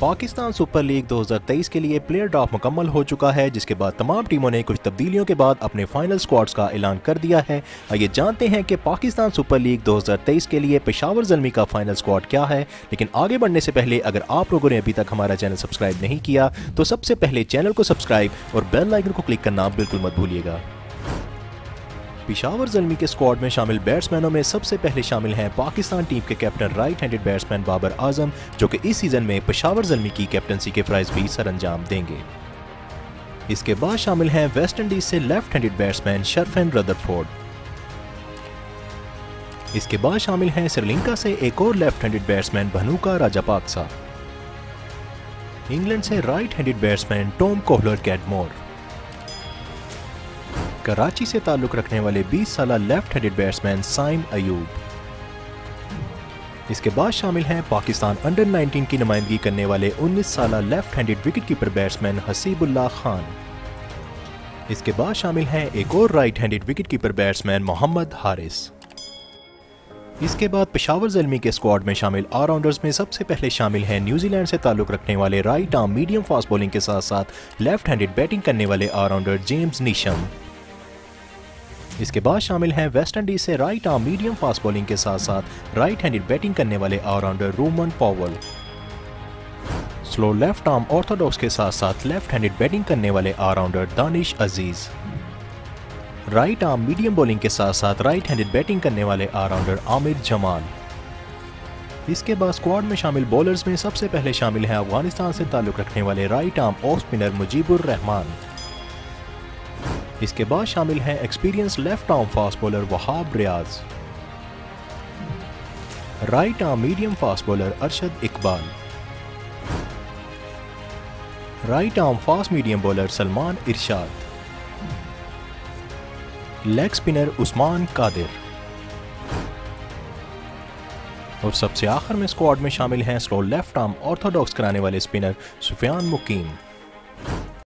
Pakistan super league 2023 के लिए player draft मुकम्मल हो चुका है, जिसके बाद तमाम टीमों ने कुछ तब्दीलियों के बाद अपने फाइनल स्क्वाड्स का ऐलान कर दिया है। आइए जानते हैं कि पाकिस्तान सुपर लीग 2023 के लिए पेशावर जलमी का फाइनल स्क्वाड क्या है, लेकिन आगे बढ़ने से पहले अगर आप लोगों ने अभी तक हमारा चैनल सब्सक्राइब नहीं किया तो सबसे पहले चैनल को सब्सक्राइब और बेल आइकन को क्लिक करना बिल्कुल मत भूलिएगा। पिशावर जलमी के स्क्वाड में शामिल बैट्समैनों में सबसे पहले शामिल हैं पाकिस्तान टीम के captain right handed batsman Babar Azam, जो कि इस सीज़न में पिशावर जलमी की कैप्टनसी के फ्राइज भी सर अंजाम देंगे। इसके बाद शामिल हैं वेस्ट इंडीज से left handed batsman Sherfane Rutherford इसके बाद शामिल हैं श्रीलंका से एक और left handed batsman Bhanuka Rajapaksa England से right handed batsman Tom Kohler Cadmore Karachi से ताल्लुक रखने वाले 20 साल left handed batsman Saim Ayub. इसके बाद शामिल हैं पाकिस्तान अंडर 19 की नुमाइंदगी करने वाले 19 साल left handed wicket keeper batsman Haseebullah Khan. इसके बाद शामिल हैं एक और right handed wicket keeper batsman Mohammad Haris. इसके बाद पेशावर जलमी के स्क्वाड में शामिल ऑलराउंडर्स में सबसे पहले शामिल हैं न्यूजीलैंड से ताल्लुक रखने वाले right arm medium fast bowling के साथ साथ लेफ़्ट हैंडेड बैटिंग करने वाले ऑलराउंडर जेम्स नीशम इसके बाद शामिल हैं वेस्ट इंडीज से right arm medium fast bowling के साथ साथ राइट हैंडेड बैटिंग करने वाले allrounder Rovman Powell slow left arm orthodox के साथ साथ लेफ़्ट हैंडेड बैटिंग करने वाले allrounder Danish Aziz right arm medium bowling के साथ साथ राइट हैंडेड बैटिंग करने वाले ऑलराउंडर आमिर जमाल इसके बाद स्क्वाड में शामिल बॉलर्स में सबसे पहले शामिल हैं अफ़गानिस्तान से ताल्लुक रखने वाले right arm off spinner Mujeebur Rahman इसके बाद शामिल हैं experience left arm fast bowler Wahab Riaz. Right arm medium fast bowler Arshad Iqbal. Right arm fast medium bowler Salman Irshad. Leg spinner Usman Qadir. और सबसे आखिर में squad में शामिल हैं स्लो लेफ़्ट आर्म ऑर्थोडॉक्स कराने वाले स्पिनर सुफियान मुकीम।